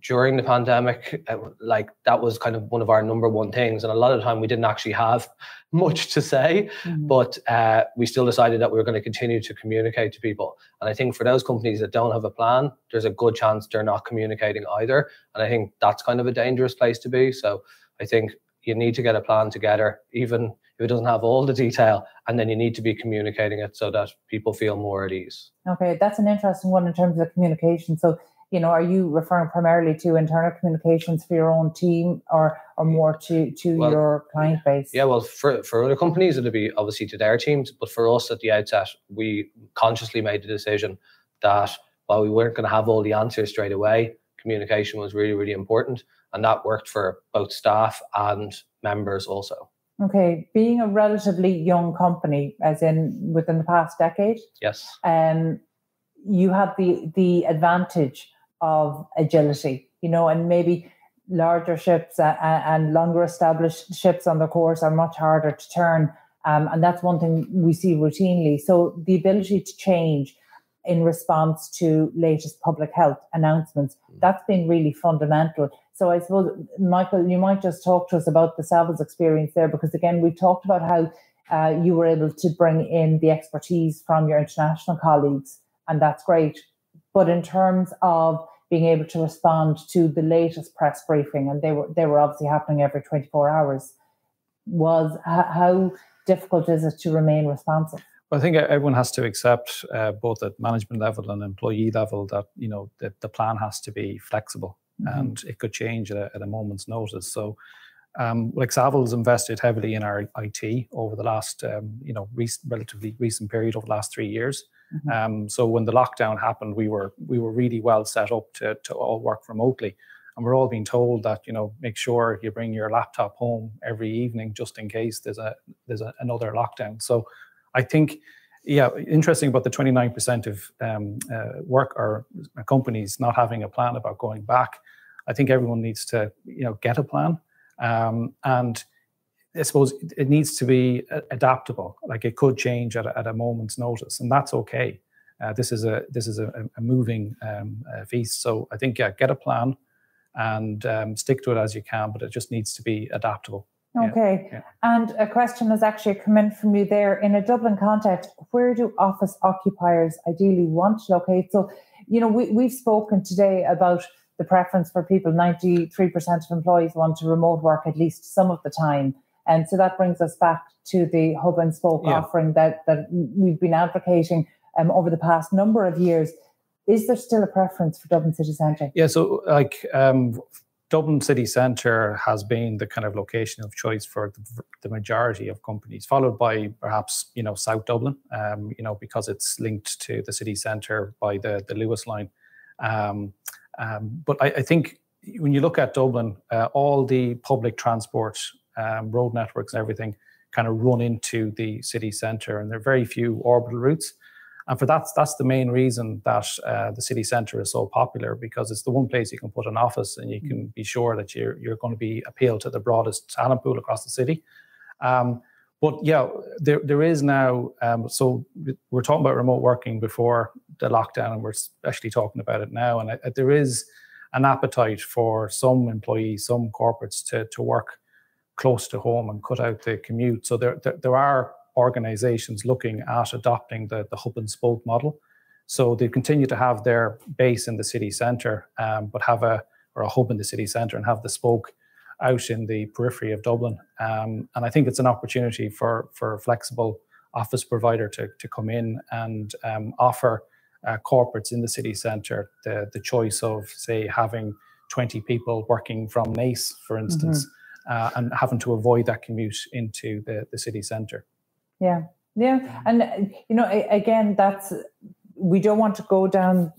during the pandemic, uh, like that was kind of one of our number one things. And a lot of the time we didn't actually have much to say, mm-hmm. but uh, we still decided that we were going to continue to communicate to people. And I think for those companies that don't have a plan, there's a good chance they're not communicating either. And I think that's kind of a dangerous place to be. So I think you need to get a plan together, even if it doesn't have all the detail, and then you need to be communicating it so that people feel more at ease. Okay, that's an interesting one in terms of communication. So you know, are you referring primarily to internal communications for your own team or or more to to well, your client base? Yeah, well, for for other companies it'll be obviously to their teams, but for us at the outset, we consciously made the decision that while we weren't going to have all the answers straight away, communication was really really important, and that worked for both staff and members also. Okay, being a relatively young company, as in within the past decade, yes, um, you have the the advantage of agility, you know, and maybe larger ships and, and longer established ships on the course are much harder to turn. Um, and that's one thing we see routinely. So the ability to change in response to latest public health announcements, that's been really fundamental. So I suppose, Michael, you might just talk to us about the Savills experience there, because again, we've talked about how uh, you were able to bring in the expertise from your international colleagues, and that's great. But in terms of being able to respond to the latest press briefing, and they were they were obviously happening every 24 hours, was how difficult is it to remain responsive? Well, I think everyone has to accept, uh, both at management level and employee level, that you know the, the plan has to be flexible mm-hmm. and it could change at a, at a moment's notice. So, um, like Savills invested heavily in our IT over the last, um, you know, recent, relatively recent period over the last three years. Mm-hmm. Um, so when the lockdown happened, we were we were really well set up to to all work remotely, and we're all being told that you know make sure you bring your laptop home every evening just in case there's a there's a, another lockdown. So I think. Yeah, interesting about the 29% of um, uh, work or companies not having a plan about going back. I think everyone needs to, you know, get a plan. Um, and I suppose it needs to be adaptable. Like it could change at a, at a moment's notice, and that's okay. Uh, this is a this is a, a moving um, uh, feast. So I think yeah, get a plan and um, stick to it as you can, but it just needs to be adaptable. Okay. Yeah. And a question has actually come in from you there. In a Dublin context, where do office occupiers ideally want to locate? So, you know, we, we've spoken today about the preference for people. 93% of employees want to remote work at least some of the time. And so that brings us back to the hub and spoke yeah. offering that, that we've been advocating um, over the past number of years. Is there still a preference for Dublin City Centre? Yeah, so like um, Dublin city centre has been the kind of location of choice for the, the, majority of companies, followed by perhaps you know South Dublin, um, you know because it's linked to the city centre by the the Luas line. Um, um, but I, I, think when you look at Dublin, uh, all the public transport, um, road networks, and everything kind of run into the city centre, and there are very few orbital routes. And for that, that's the main reason that uh, the city centre is so popular because it's the one place you can put an office and you can mm. be sure that you're, you're going to be appealed to the broadest talent pool across the city. Um, but yeah, there, there is now, um, so we're talking about remote working before the lockdown and we're especially talking about it now. And I, there is an appetite for some employees, some corporates to, to work close to home and cut out the commute. So there, there, there are organizations looking at adopting the, the hub and spoke model. So they continue to have their base in the city centre, um, but have a or a hub in the city centre and have the spoke out in the periphery of Dublin. Um, and I think it's an opportunity for for a flexible office provider to, to come in and um, offer uh, corporates in the city centre the, the choice of, say, having 20 people working from Naas, for instance, mm-hmm. Uh, and having to avoid that commute into the, the city centre. Yeah, yeah, and you know, again, that's we don't want to go down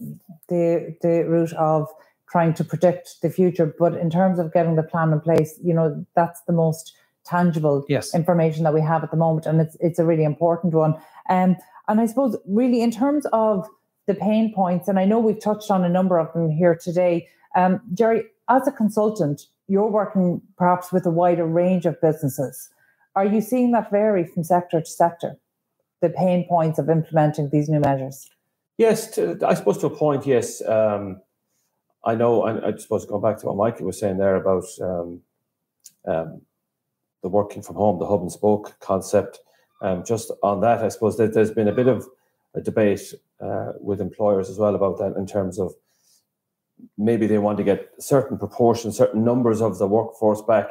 the the route of trying to predict the future, but in terms of getting the plan in place, you know, that's the most tangible yes. information that we have at the moment, and it's it's a really important one. Um, and I suppose really in terms of the pain points, and I know we've touched on a number of them here today. Um, Jerry, as a consultant, you're working perhaps with a wider range of businesses. Are you seeing that vary from sector to sector, the pain points of implementing these new measures? Yes, to, I suppose to a point, yes. Um, I know, I, I suppose going back to what Michael was saying there about um, um, the working from home, the hub and spoke concept. Um, just on that, I suppose that there's been a bit of a debate uh, with employers as well about that in terms of maybe they want to get certain proportions, certain numbers of the workforce back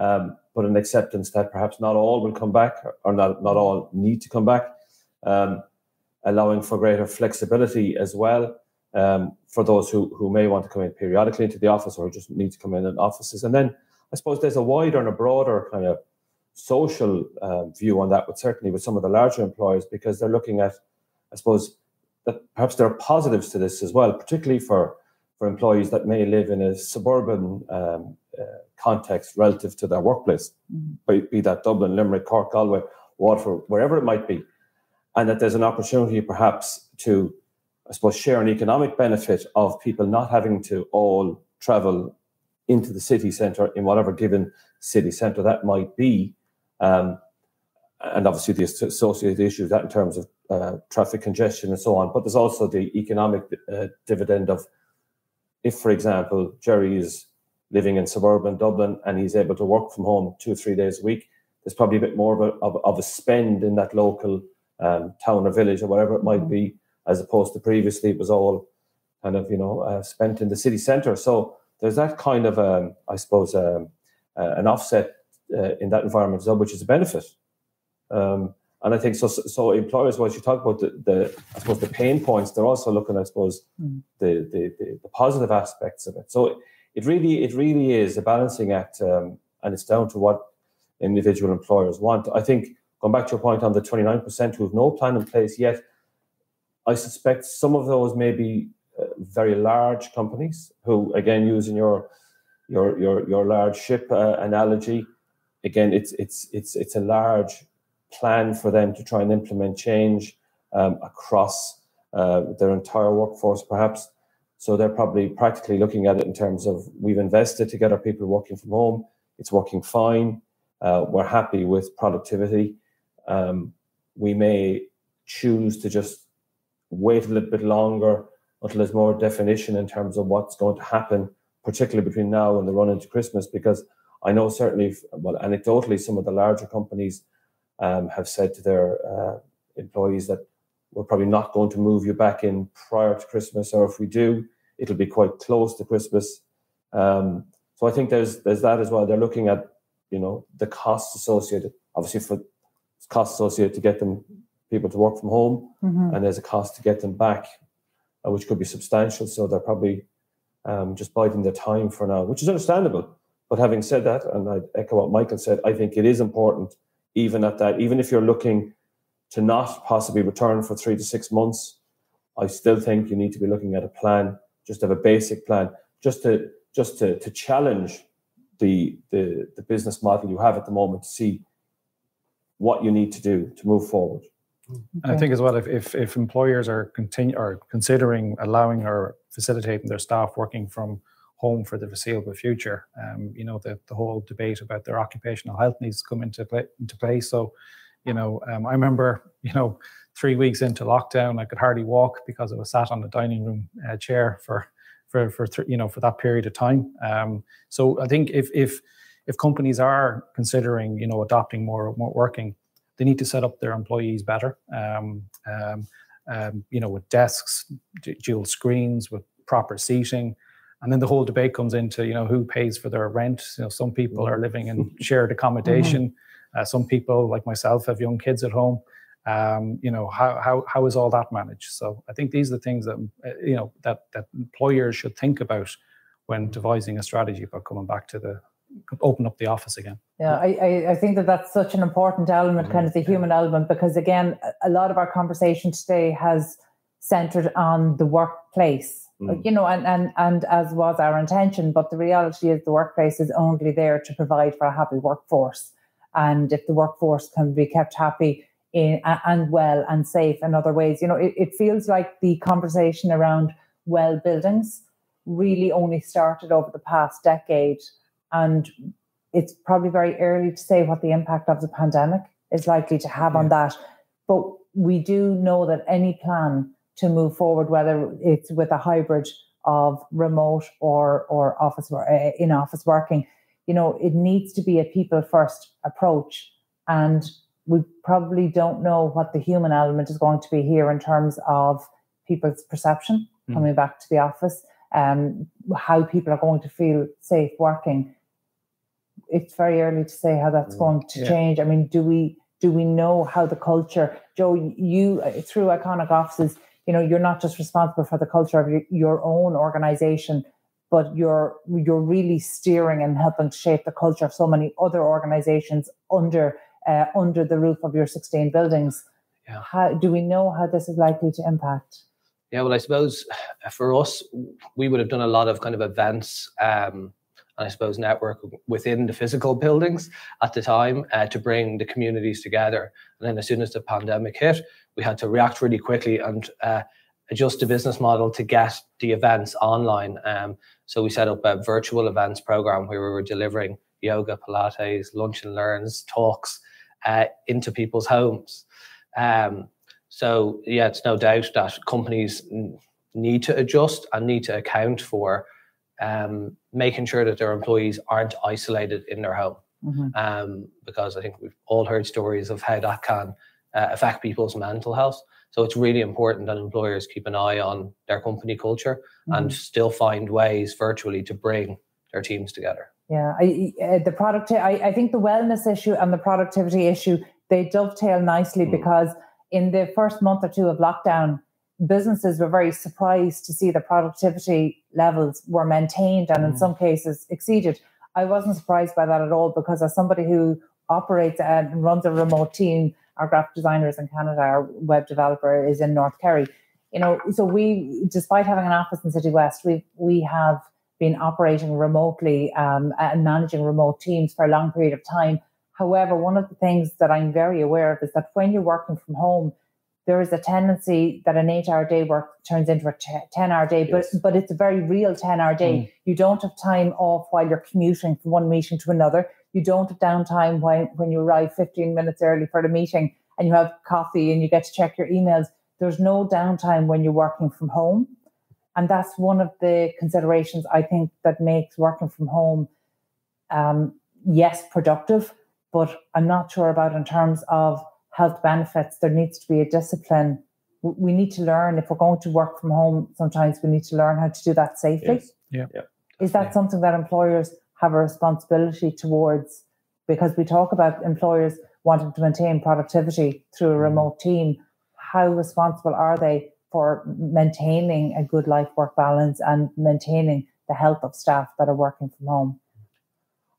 um, but an acceptance that perhaps not all will come back or not, not all need to come back, um, allowing for greater flexibility as well um, for those who, who may want to come in periodically into the office or just need to come in in offices. And then I suppose there's a wider and a broader kind of social uh, view on that, but certainly with some of the larger employers, because they're looking at, I suppose, that perhaps there are positives to this as well, particularly for for employees that may live in a suburban um, uh, context relative to their workplace, mm-hmm. be that Dublin, Limerick, Cork, Galway, Waterford, wherever it might be, and that there's an opportunity perhaps to, I suppose, share an economic benefit of people not having to all travel into the city centre in whatever given city centre that might be. Um, and obviously the associated issues that in terms of uh, traffic congestion and so on. But there's also the economic uh, dividend of if, for example, Jerry is living in suburban Dublin and he's able to work from home two or three days a week, there's probably a bit more of a, of, of a spend in that local um, town or village or whatever it might be, as opposed to previously it was all kind of, you know, uh, spent in the city centre. So there's that kind of, um, I suppose, um, uh, an offset uh, in that environment as well, which is a benefit. Um, and I think so. So employers, once you talk about the, the I suppose the pain points, they're also looking, I suppose, mm. the, the, the the positive aspects of it. So it really it really is a balancing act, um, and it's down to what individual employers want. I think going back to your point on the twenty nine percent who have no plan in place yet, I suspect some of those may be uh, very large companies who, again, using your your your your large ship uh, analogy, again, it's it's it's it's a large plan for them to try and implement change um, across uh, their entire workforce, perhaps. So they're probably practically looking at it in terms of we've invested to get our people working from home. It's working fine. Uh, we're happy with productivity. Um, we may choose to just wait a little bit longer until there's more definition in terms of what's going to happen, particularly between now and the run into Christmas, because I know certainly, well, anecdotally, some of the larger companies um, have said to their uh, employees that we're probably not going to move you back in prior to Christmas, or if we do, it'll be quite close to Christmas. Um, so I think there's there's that as well. They're looking at you know the costs associated, obviously for costs associated to get them people to work from home, mm-hmm. and there's a cost to get them back, uh, which could be substantial. So they're probably um, just biding their time for now, which is understandable. But having said that, and I echo what Michael said, I think it is important, even at that, even if you're looking to not possibly return for three to six months, I still think you need to be looking at a plan, just have a basic plan, just to just to, to challenge the, the the business model you have at the moment to see what you need to do to move forward. Okay. I think as well, if, if, if employers are continue are considering allowing or facilitating their staff working from home for the foreseeable future. Um, you know, the, the whole debate about their occupational health needs to come into play. Into play. So, you know, um, I remember, you know, three weeks into lockdown, I could hardly walk because I was sat on the dining room uh, chair for, for, for you know, for that period of time. Um, so I think if if if companies are considering, you know, adopting more remote working, they need to set up their employees better. Um, um, um you know, with desks, dual screens, with proper seating and then the whole debate comes into you know who pays for their rent. You know some people are living in shared accommodation. Mm-hmm. uh, some people like myself have young kids at home. Um, you know how, how how is all that managed? So i think these are the things that uh, you know that that employers should think about when devising a strategy about coming back to the open up the office again. Yeah i i think that that's such an important element mm-hmm. kind of the human element because again a lot of our conversation today has centered on the workplace mm. you know, and, and, and as was our intention. But the reality is the workplace is only there to provide for a happy workforce. And if the workforce can be kept happy in, and well and safe in other ways, you know, it, it feels like the conversation around well buildings really only started over the past decade. And it's probably very early to say what the impact of the pandemic is likely to have yeah. on that. But we do know that any plan to move forward, whether it's with a hybrid of remote or or office uh, in office working. You know, it needs to be a people first approach, and we probably don't know what the human element is going to be here in terms of people's perception mm. coming back to the office, um, how people are going to feel safe working. It's very early to say how that's mm. going to yeah. change. I mean, do we do we know how the culture? Joe, you through iconic offices you know you're not just responsible for the culture of your, your own organization but you're you're really steering and helping to shape the culture of so many other organizations under uh, under the roof of your 16 buildings yeah. how do we know how this is likely to impact yeah well i suppose for us we would have done a lot of kind of events um, and I suppose network within the physical buildings at the time uh, to bring the communities together. And then as soon as the pandemic hit, we had to react really quickly and uh, adjust the business model to get the events online. Um, so we set up a virtual events program where we were delivering yoga, Pilates, lunch and learns, talks uh, into people's homes. Um, so yeah, it's no doubt that companies need to adjust and need to account for um, making sure that their employees aren't isolated in their home. Mm-hmm. Um, because I think we've all heard stories of how that can uh, affect people's mental health. So it's really important that employers keep an eye on their company culture mm-hmm. and still find ways virtually to bring their teams together. Yeah, I, uh, the product. I, I think the wellness issue and the productivity issue they dovetail nicely mm. because in the first month or two of lockdown, businesses were very surprised to see the productivity levels were maintained and mm. in some cases exceeded. I wasn't surprised by that at all because as somebody who operates and runs a remote team, our graphic designers in Canada, our web developer is in North Kerry. You know, so we, despite having an office in Citywest, we we have been operating remotely um, and managing remote teams for a long period of time. However, one of the things that I'm very aware of is that when you're working from home, there is a tendency that an eight-hour day work turns into a ten-hour day, yes. but but it's a very real ten-hour day. Mm. You don't have time off while you're commuting from one meeting to another. You don't have downtime when, when you arrive 15 minutes early for the meeting and you have coffee and you get to check your emails. There's no downtime when you're working from home. And that's one of the considerations I think that makes working from home um, yes, productive, but I'm not sure about in terms of health benefits. There needs to be a discipline. We need to learn if we're going to work from home. Sometimes we need to learn how to do that safely. Yes. Yeah. yeah. Is that something that employers have a responsibility towards? Because we talk about employers wanting to maintain productivity through a mm-hmm. remote team. How responsible are they for maintaining a good life work balance and maintaining the health of staff that are working from home?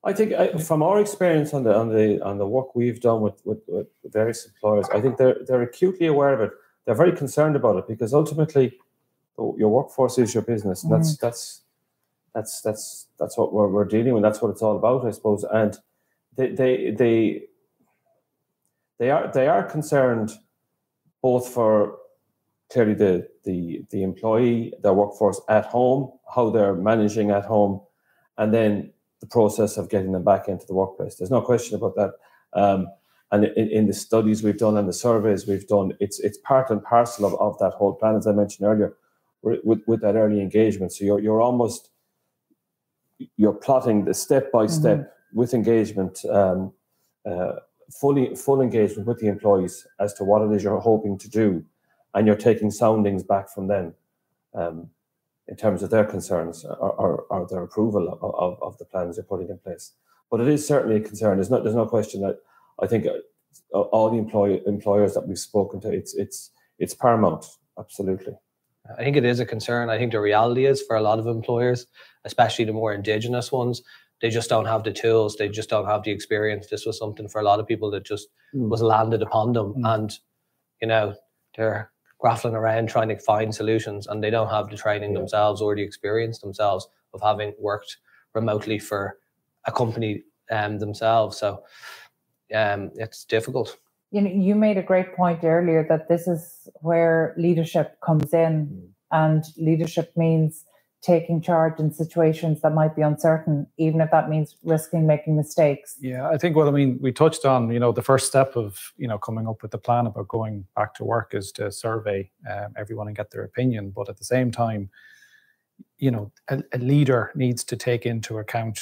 I think I, from our experience on the on the on the work we've done with, with, with various employers, I think they're they're acutely aware of it. They're very concerned about it because ultimately, your workforce is your business. And that's mm. that's that's that's that's what we're, we're dealing with. That's what it's all about, I suppose. And they they they they are they are concerned both for clearly the the the employee, their workforce at home, how they're managing at home, and then the process of getting them back into the workplace. There's no question about that. Um, and in, in, the studies we've done and the surveys we've done, it's it's part and parcel of, of that whole plan, as I mentioned earlier, with, with that early engagement. So you're you're almost you're plotting the step by step mm-hmm. with engagement, um, uh, fully full engagement with the employees as to what it is you're hoping to do, and you're taking soundings back from them. Um, in terms of their concerns or, or, or their approval of, of, of, the plans you're putting in place. But it is certainly a concern. There's no, there's no question that I think uh, all the employ, employers that we've spoken to, it's, it's, it's paramount, absolutely. I think it is a concern. I think the reality is for a lot of employers, especially the more indigenous ones, they just don't have the tools. They just don't have the experience. This was something for a lot of people that just mm. was landed upon them, mm. and you know they're grappling around trying to find solutions and they don't have the training yeah. themselves or the experience themselves of having worked remotely for a company um, themselves. So um, it's difficult. You know, you made a great point earlier that this is where leadership comes in, mm. and leadership means taking charge in situations that might be uncertain, even if that means risking making mistakes. Yeah, I think what I mean, we touched on, you know, the first step of, you know, coming up with the plan about going back to work is to survey um, everyone and get their opinion. But at the same time, you know, a, a leader needs to take into account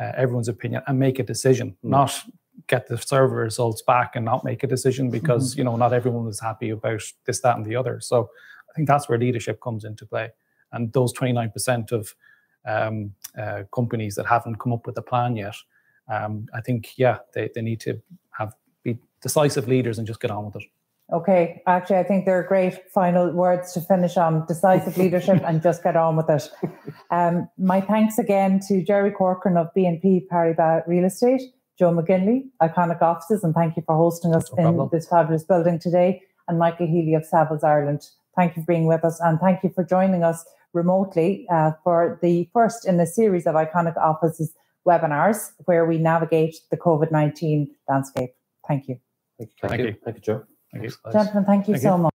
uh, everyone's opinion and make a decision, mm. not get the survey results back and not make a decision because, mm-hmm. you know, not everyone was happy about this, that, and the other. So I think that's where leadership comes into play and those 29% of um, uh, companies that haven't come up with a plan yet, um, I think, yeah, they, they need to have be decisive leaders and just get on with it. Okay, actually, I think they're great final words to finish on decisive leadership and just get on with it. Um, my thanks again to Jerry Corcoran of BNP Paribas Real Estate, Joe McGinley, Iconic Offices, and thank you for hosting us no in this fabulous building today, and Michael Healy of Savills Ireland. Thank you for being with us, and thank you for joining us remotely uh, for the first in a series of Iconic Offices webinars where we navigate the COVID 19 landscape. Thank you. Thank you. Thank, you. Thank you, Joe. Thank you. Gentlemen, thank you thank so you. much.